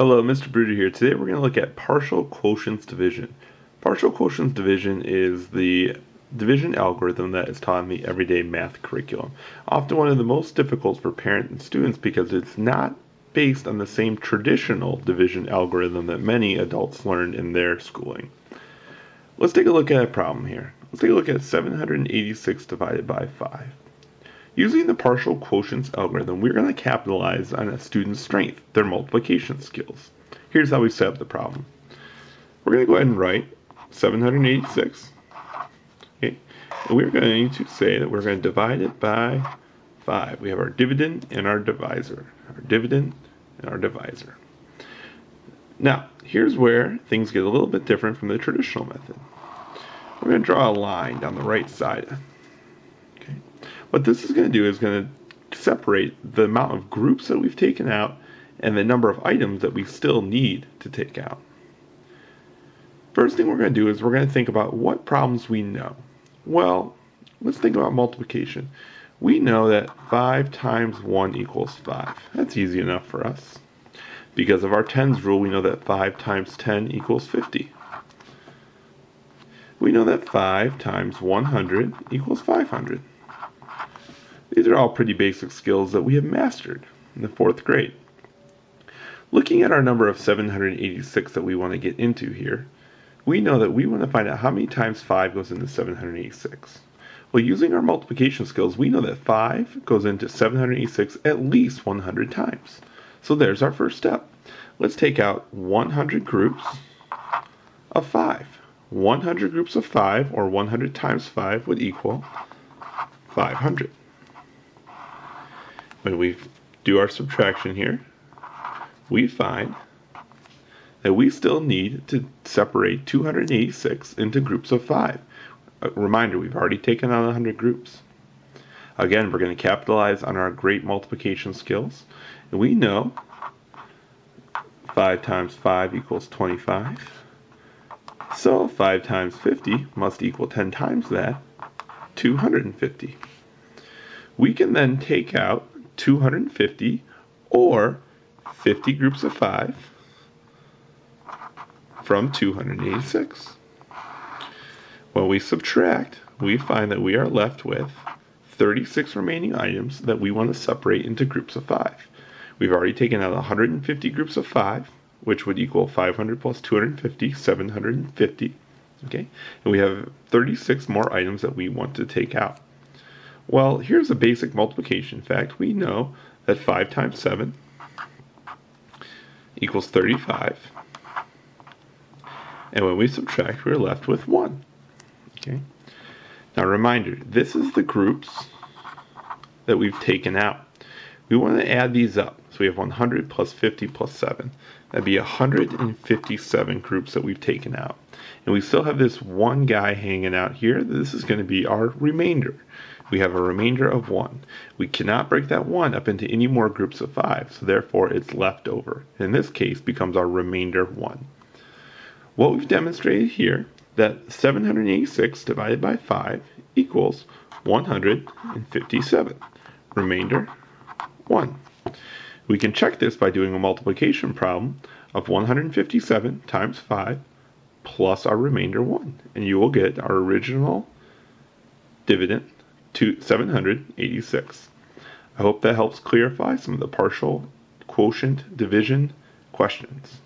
Hello, Mr. Bruder here. Today we're going to look at partial quotients division. Partial quotients division is the division algorithm that is taught in the everyday math curriculum. Often one of the most difficult for parents and students because it's not based on the same traditional division algorithm that many adults learned in their schooling. Let's take a look at a problem here. Let's take a look at 786 divided by 5. Using the partial quotients algorithm, we're going to capitalize on a student's strength, their multiplication skills. Here's how we set up the problem. We're going to go ahead and write 786. Okay. And we're going to say that we're going to divide it by 5. We have our dividend and our divisor. Our dividend and our divisor. Now, here's where things get a little bit different from the traditional method. We're going to draw a line down the right side what this is going to do is going to separate the amount of groups that we've taken out and the number of items that we still need to take out. First thing we're going to do is we're going to think about what problems we know. Well, let's think about multiplication. We know that 5 times 1 equals 5. That's easy enough for us. Because of our tens rule, we know that 5 times 10 equals 50. We know that 5 times 100 equals 500. These are all pretty basic skills that we have mastered in the fourth grade. Looking at our number of 786 that we want to get into here, we know that we want to find out how many times 5 goes into 786. Well, using our multiplication skills, we know that 5 goes into 786 at least 100 times. So there's our first step. Let's take out 100 groups of 5. 100 groups of 5, or 100 times 5, would equal 500 when we do our subtraction here, we find that we still need to separate 286 into groups of 5. A reminder, we've already taken out 100 groups. Again, we're going to capitalize on our great multiplication skills. And we know 5 times 5 equals 25. So 5 times 50 must equal 10 times that, 250. We can then take out 250 or 50 groups of 5 from 286. When we subtract, we find that we are left with 36 remaining items that we want to separate into groups of 5. We've already taken out 150 groups of 5, which would equal 500 plus 250, 750. Okay, and we have 36 more items that we want to take out. Well, here's a basic multiplication fact. We know that 5 times 7 equals 35. And when we subtract, we're left with 1. Okay. Now reminder, this is the groups that we've taken out. We want to add these up. So we have 100 plus 50 plus 7. That'd be 157 groups that we've taken out. And we still have this one guy hanging out here. This is going to be our remainder we have a remainder of 1. We cannot break that 1 up into any more groups of 5, so therefore it's left over. In this case, becomes our remainder 1. What we've demonstrated here, that 786 divided by 5 equals 157. Remainder 1. We can check this by doing a multiplication problem of 157 times 5 plus our remainder 1. And you will get our original dividend to 786. I hope that helps clarify some of the partial quotient division questions.